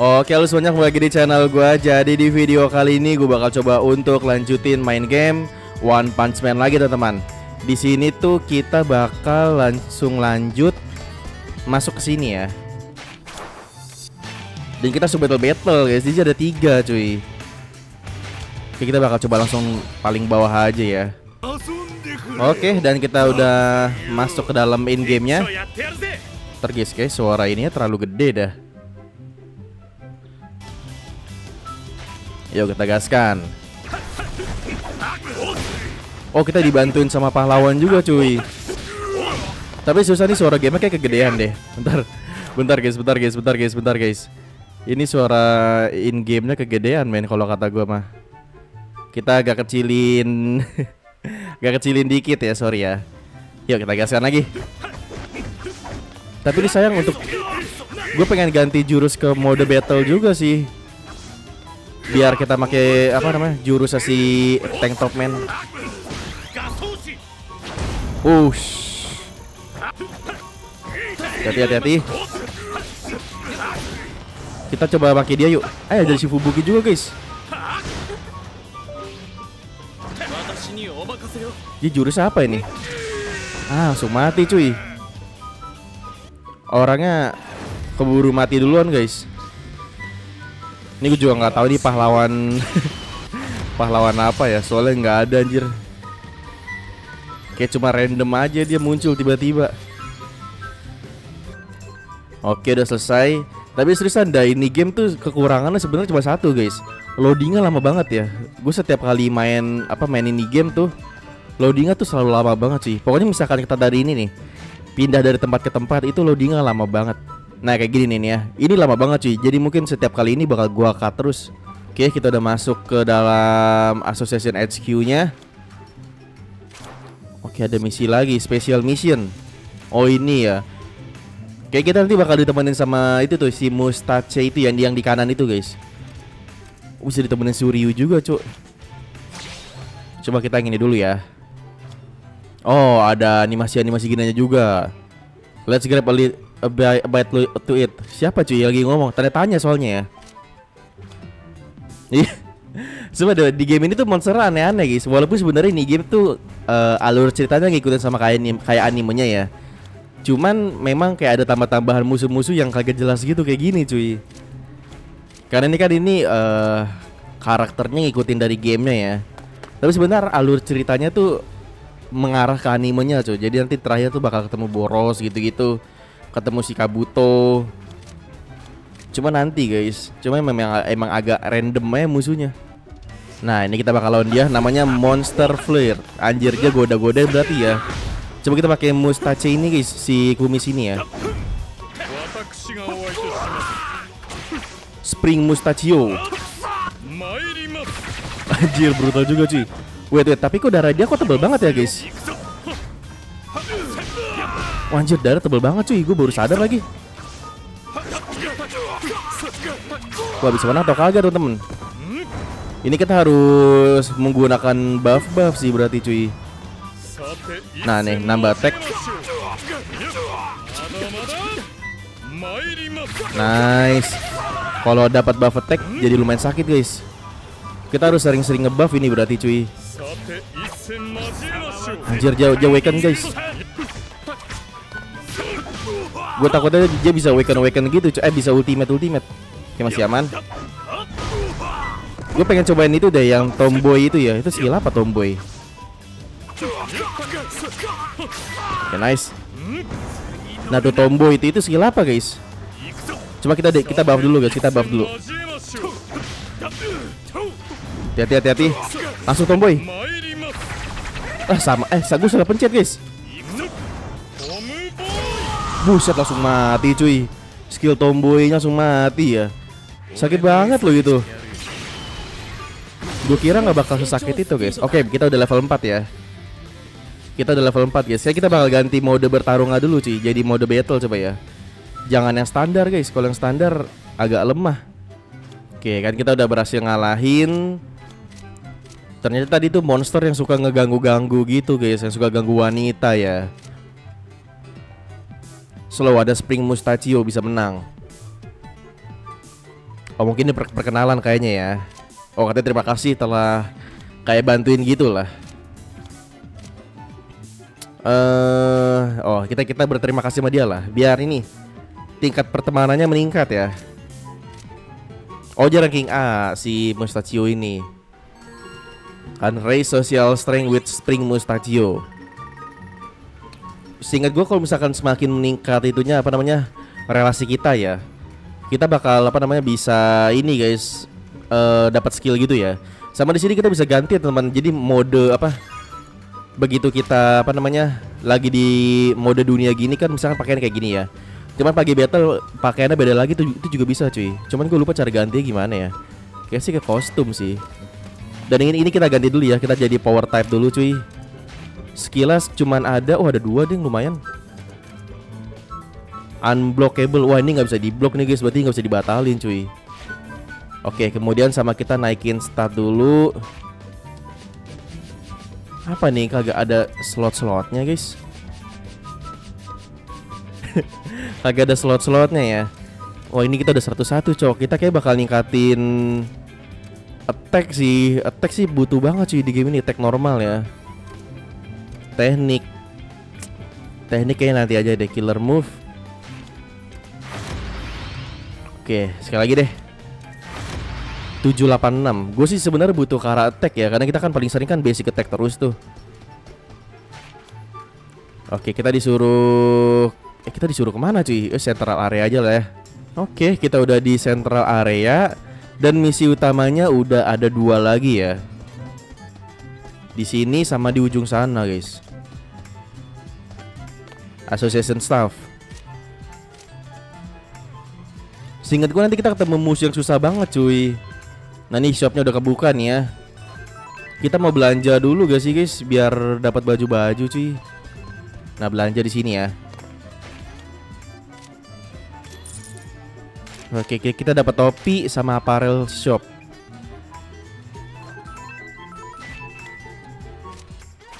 Oke, lu semuanya kembali lagi di channel gue. Jadi di video kali ini gue bakal coba untuk lanjutin main game One Punch Man lagi, teman-teman. Di sini tuh kita bakal langsung lanjut masuk ke sini ya. Dan kita sub battle battle guys. Di sini ada tiga cuy. Oke, kita bakal coba langsung paling bawah aja ya. Oke, dan kita udah masuk ke dalam in gamenya. Ntar guys, guys, suara ini terlalu gede dah. Yuk kita gaskan. Oh kita dibantuin sama pahlawan juga cuy. Tapi susah nih suara game kayak kegedean deh. Bentar, bentar guys, bentar guys, bentar guys, bentar guys. Ini suara in gamenya kegedean men kalau kata gua mah. Kita agak kecilin, agak kecilin dikit ya sorry ya. Yuk kita gaskan lagi. Tapi ini sayang untuk gue pengen ganti jurus ke mode battle juga sih biar kita pakai apa namanya jurus si tank top man. Ush. Hati hati hati. Kita coba pakai dia yuk. Ayo dari si Fubuki juga guys. Ini jurus apa ini? Ah, langsung mati cuy. Orangnya keburu mati duluan guys. Ini gue juga nggak tahu nih pahlawan pahlawan apa ya, soalnya nggak ada anjir. Kayak cuma random aja dia muncul tiba-tiba. Oke udah selesai. Tapi seriusan dah ini game tuh kekurangannya sebenarnya cuma satu guys. Loadingnya lama banget ya. Gue setiap kali main apa main ini game tuh loadingnya tuh selalu lama banget sih. Pokoknya misalkan kita dari ini nih pindah dari tempat ke tempat itu loadingnya lama banget. Nah kayak gini nih ya. Ini lama banget cuy. Jadi mungkin setiap kali ini bakal gua cut terus. Oke kita udah masuk ke dalam Association HQ nya Oke ada misi lagi. Special mission. Oh ini ya. Kayak kita nanti bakal ditemenin sama itu tuh Si Mustache itu yang, yang di kanan itu guys. Bisa ditemenin Suryu juga cuy Coba kita yang ini dulu ya. Oh ada animasi-animasi gininya juga. Let's grab a little about to it. Siapa cuy lagi ngomong? Tanya tanya soalnya ya. Iya. Sebenarnya di game ini tuh monster aneh-aneh guys. Walaupun sebenarnya ini game tuh uh, alur ceritanya ngikutin sama kayak anim, kayak animenya ya. Cuman memang kayak ada tambah-tambahan musuh-musuh yang kagak jelas gitu kayak gini cuy. Karena ini kan ini uh, karakternya ngikutin dari gamenya ya. Tapi sebenarnya alur ceritanya tuh mengarah ke animenya cuy. Jadi nanti terakhir tuh bakal ketemu Boros gitu-gitu ketemu si Kabuto. Cuma nanti guys. Cuma memang emang agak random aja musuhnya. Nah ini kita bakal lawan dia namanya Monster Flare. Anjir dia goda-goda berarti ya. Coba kita pakai mustache ini guys si kumis ini ya. Spring Mustachio Anjir brutal juga cuy. Wait wait tapi kok darah dia kok tebal banget ya guys anjir darah tebel banget cuy, gue baru sadar lagi. Wah bisa menang atau kagak tuh temen Ini kita harus menggunakan buff-buff sih berarti cuy. Nah nih nambah attack. Nice. Kalau dapat buff attack jadi lumayan sakit guys. Kita harus sering-sering ngebuff ini berarti cuy. Anjir jauh jauh weaken guys Gue takutnya dia bisa awaken awaken gitu, eh bisa ultimate ultimate. Oke masih aman. Gue pengen cobain itu deh yang tomboy itu ya. Itu skill apa tomboy? Oke nice. Nah tuh tomboy itu itu skill apa guys? Coba kita deh kita buff dulu guys, kita buff dulu. Hati-hati hati-hati. Langsung tomboy. Ah sama, eh gue salah pencet guys. Buset langsung mati cuy. Skill tomboynya langsung mati ya. Sakit banget loh itu. Gue kira gak bakal sesakit itu guys. Oke kita udah level 4 ya. Kita udah level 4 guys. Ya kita bakal ganti mode bertarung dulu cuy. Jadi mode battle coba ya. Jangan yang standar guys. Kalau yang standar agak lemah. Oke kan kita udah berhasil ngalahin. Ternyata tadi tuh monster yang suka ngeganggu-ganggu gitu guys. Yang suka ganggu wanita ya Slow ada Spring Mustachio bisa menang Oh mungkin ini per- perkenalan kayaknya ya. Oh katanya terima kasih telah kayak bantuin gitu lah. Eh, oh kita kita berterima kasih sama dia lah. Biar ini tingkat pertemanannya meningkat ya. Oh dia ranking A si Mustachio ini. Kan raise social strength with Spring Mustachio. Seingat gue kalau misalkan semakin meningkat itunya apa namanya relasi kita ya, kita bakal apa namanya bisa ini guys eh, dapat skill gitu ya. Sama di sini kita bisa ganti ya, teman. Jadi mode apa? Begitu kita apa namanya lagi di mode dunia gini kan misalkan pakaian kayak gini ya. Cuman pagi battle pakaiannya beda lagi tuh itu juga bisa cuy. Cuman gue lupa cara gantinya gimana ya. Kayak sih ke kostum sih. Dan ini ini kita ganti dulu ya. Kita jadi power type dulu cuy. Skillas cuman ada, oh ada dua deh lumayan. Unblockable, wah ini nggak bisa diblok nih guys, berarti nggak bisa dibatalin cuy. Oke, kemudian sama kita naikin stat dulu. Apa nih kagak ada slot-slotnya guys? kagak ada slot-slotnya ya. Wah ini kita udah 101 cowok Kita kayak bakal ningkatin Attack sih Attack sih butuh banget cuy di game ini Attack normal ya Teknik. Teknik kayaknya nanti aja deh Killer move. Oke sekali lagi deh. 786 Gue sih sebenarnya butuh ke arah attack ya Karena kita kan paling sering kan basic attack terus tuh. Oke kita disuruh Eh kita disuruh ke mana cuy? Eh central area aja lah ya. Oke kita udah di central area Dan misi utamanya udah ada dua lagi ya di sini sama di ujung sana guys. Association staff. Seingat gue nanti kita ketemu musuh yang susah banget cuy. Nah nih shopnya udah kebuka nih ya. Kita mau belanja dulu gak sih guys Biar dapat baju-baju cuy? Nah belanja di sini ya. Oke, kita dapat topi sama apparel shop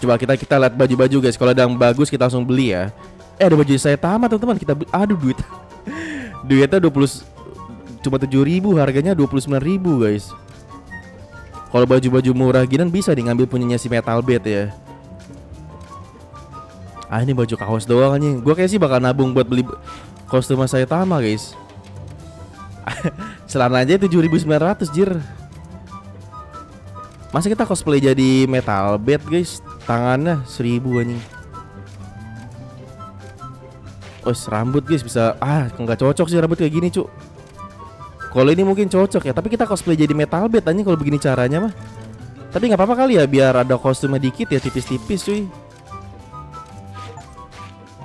Coba kita kita lihat baju-baju guys. Kalau ada yang bagus kita langsung beli ya. Eh ada baju saya tamat teman-teman. Kita beli. Aduh duit. Duitnya 20 cuma 7000 harganya 29000 guys. Kalau baju-baju murah gini bisa nih ngambil punyanya si Metal Bed ya. Ah ini baju kaos doang nih. Gue kayak sih bakal nabung buat beli kostum saya tama guys. Celana aja 7900 jir. Masa kita cosplay jadi Metal Bed guys? Tangannya 1000 anjing. Oh, rambut guys bisa ah nggak cocok sih rambut kayak gini, Cuk. Kalau ini mungkin cocok ya, tapi kita cosplay jadi Metal Bed anjing kalau begini caranya mah. Tapi nggak apa-apa kali ya biar ada kostumnya dikit ya tipis-tipis cuy.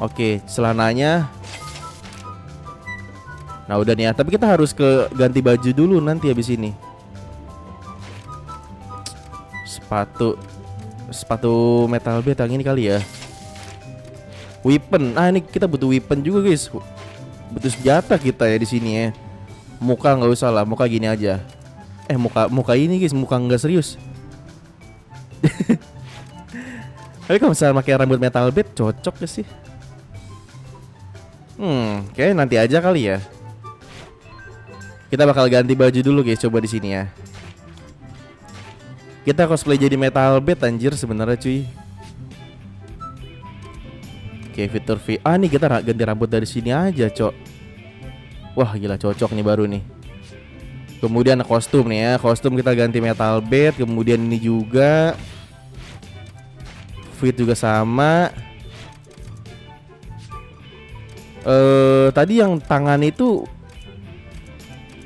Oke, celananya Nah udah nih ya, tapi kita harus ke ganti baju dulu nanti habis ini Sepatu Sepatu metal bed yang ini kali ya Weapon, ah ini kita butuh weapon juga guys Butuh senjata kita ya di sini ya Muka nggak usah lah, muka gini aja Eh muka muka ini guys, muka nggak serius Tapi kalau misalnya pakai rambut metal bed cocok gak sih? Hmm, kayak nanti aja kali ya. Kita bakal ganti baju dulu guys, coba di sini ya. Kita cosplay jadi metal bed anjir sebenarnya cuy. Oke, fitur V. Ah nih kita ganti rambut dari sini aja, Cok. Wah, gila cocok nih baru nih. Kemudian kostum nih ya, kostum kita ganti metal bed, kemudian ini juga fit juga sama. Eh tadi yang tangan itu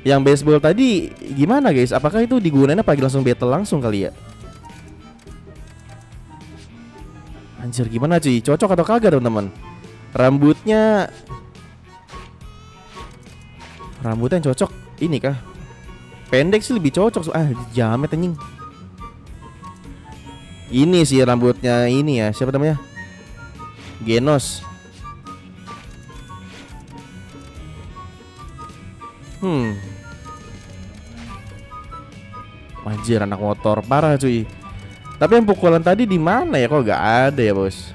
yang baseball tadi gimana guys? Apakah itu digunain apa langsung battle langsung kali ya? Anjir gimana cuy? Cocok atau kagak teman-teman? Rambutnya Rambutnya yang cocok ini kah? Pendek sih lebih cocok Ah jamet anjing Ini sih rambutnya ini ya Siapa namanya? Genos Hmm Anjir anak motor parah cuy Tapi yang pukulan tadi di mana ya kok gak ada ya bos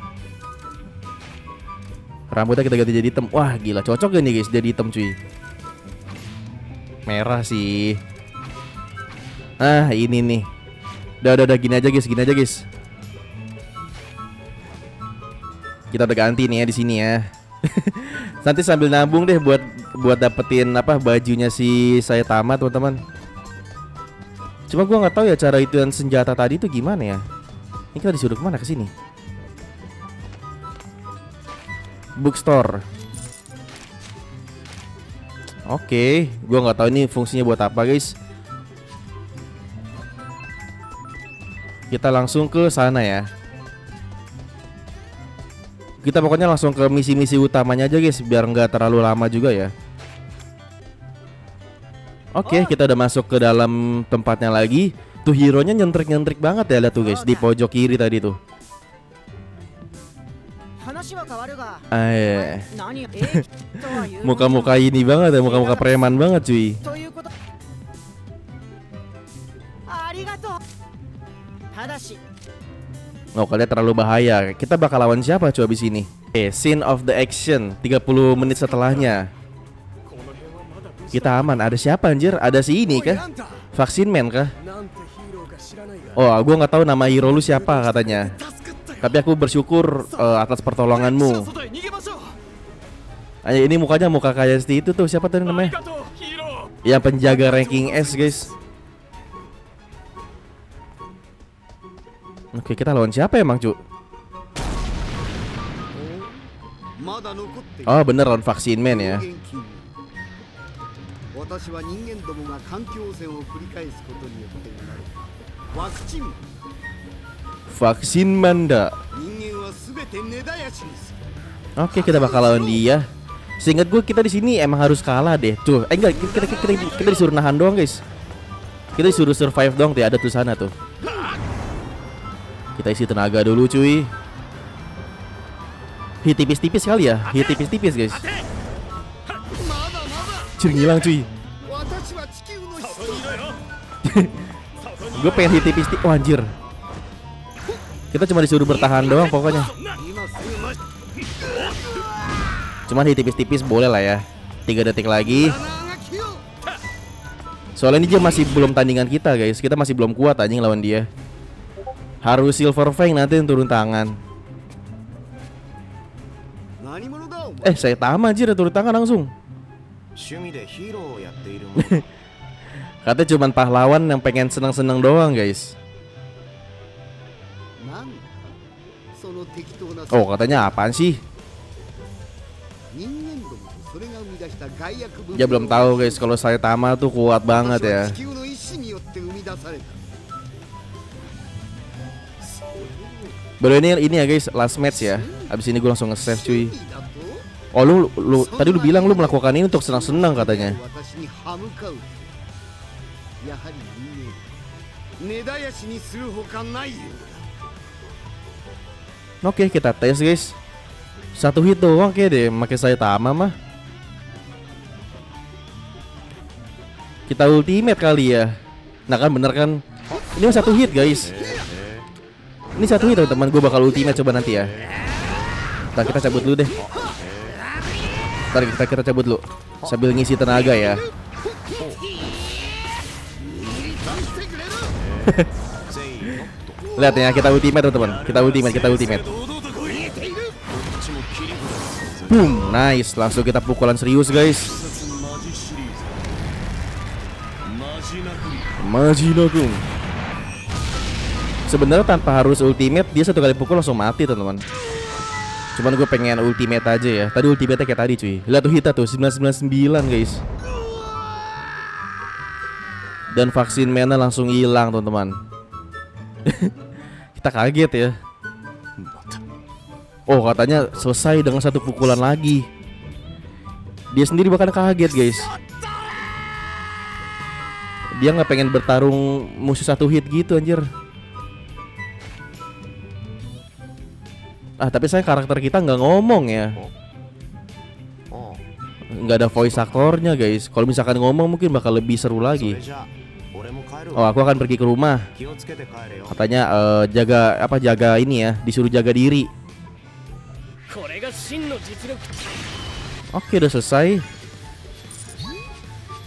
Rambutnya kita ganti jadi hitam Wah gila cocok gak nih guys jadi hitam cuy Merah sih. Ah, ini nih. Udah, udah, udah, gini aja guys, gini aja guys. Kita udah ganti nih ya di sini ya. Nanti sambil nabung deh buat buat dapetin apa bajunya si saya tamat teman-teman. Cuma gua nggak tahu ya cara itu senjata tadi itu gimana ya. Ini kita disuruh ke mana ke sini? Bookstore. Oke, gua nggak tahu ini fungsinya buat apa guys. Kita langsung ke sana ya. Kita pokoknya langsung ke misi-misi utamanya aja guys, biar nggak terlalu lama juga ya. Oke, okay, kita udah masuk ke dalam tempatnya lagi. Tuh hero-nya nyentrik-nyentrik banget ya, lihat tuh guys, di oh, pojok kiri tadi tuh. Eh. eh muka-muka ini banget ya, muka-muka iya. preman banget cuy. Oh, kalian terlalu bahaya. Kita bakal lawan siapa coba di sini? Oke, eh, okay, scene of the action 30 menit setelahnya. Kita aman. Ada siapa anjir? Ada si ini kah? Vaksin man kah? Oh, gue nggak tahu nama hero lu siapa katanya. Tapi aku bersyukur uh, atas pertolonganmu. Ayo, ini mukanya muka kayak si itu tuh siapa tadi namanya? Ya penjaga ranking S guys. Oke kita lawan siapa emang cu? Oh, oh bener lawan vaksin man ya. 病原菌私は人間どもが環境汚染を繰り返すことによって生まれたワクチン Vaksin manda. 人間は全て根絶やしにする Oke kita bakal lawan dia. Seingat gue kita di sini emang harus kalah deh. Tuh, eh enggak kita kita, kita, kita disuruh nahan doang guys. Kita disuruh survive doang tuh ada tuh sana tuh. Kita isi tenaga dulu cuy. Hit tipis-tipis kali ya, hit tipis-tipis guys. Anjir ngilang cuy. Gue pengen hit tipis Oh anjir. Kita cuma disuruh bertahan doang pokoknya. Cuma hit tipis-tipis boleh lah ya. Tiga detik lagi. Soalnya ini dia masih belum tandingan kita guys. Kita masih belum kuat anjing lawan dia. Harus Silver Fang nanti yang turun tangan. Eh saya tamat anjir turun tangan langsung. Katanya cuman pahlawan yang pengen senang-senang doang, guys. Oh, katanya apaan sih? Ya belum tahu guys, kalau saya Tama tuh kuat banget ya. Baru ini ini ya guys, last match ya. Abis ini gue langsung nge-save cuy. Oh lu, lu tadi lu bilang lu melakukan ini untuk senang-senang katanya. Oke okay, kita tes guys. Satu hit doang oke okay deh. Makanya saya Tama mah. Kita ultimate kali ya. Nah kan bener kan? Ini satu hit guys. Ini satu hit teman-teman. Gue bakal ultimate coba nanti ya. Nah kita cabut dulu deh. Ntar kita, kita cabut dulu Sambil ngisi tenaga ya. Lihat ya, kita ultimate teman-teman. Kita ultimate, kita ultimate. Boom, nice. Langsung kita pukulan serius guys. Majinakum Sebenarnya tanpa harus ultimate Dia satu kali pukul langsung mati teman-teman. Cuman gue pengen ultimate aja ya. Tadi ultimate kayak tadi cuy. Lihat tuh hita tuh 999 guys. Dan vaksin mana langsung hilang teman-teman. Kita kaget ya. Oh katanya selesai dengan satu pukulan lagi. Dia sendiri bahkan kaget guys. Dia nggak pengen bertarung musuh satu hit gitu anjir. ah tapi saya karakter kita nggak ngomong ya. Nggak ada voice aktornya guys. Kalau misalkan ngomong mungkin bakal lebih seru lagi. Oh aku akan pergi ke rumah. Katanya uh, jaga apa jaga ini ya disuruh jaga diri. Oke udah selesai.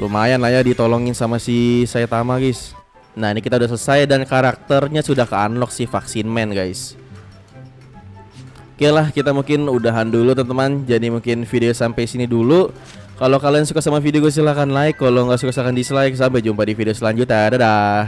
Lumayan lah ya ditolongin sama si Saitama guys. Nah ini kita udah selesai dan karakternya sudah ke unlock si vaksin man guys. Oke lah kita mungkin udahan dulu teman-teman. Jadi mungkin video sampai sini dulu. Kalau kalian suka sama video gue silahkan like. Kalau nggak suka silahkan dislike. Sampai jumpa di video selanjutnya. Dadah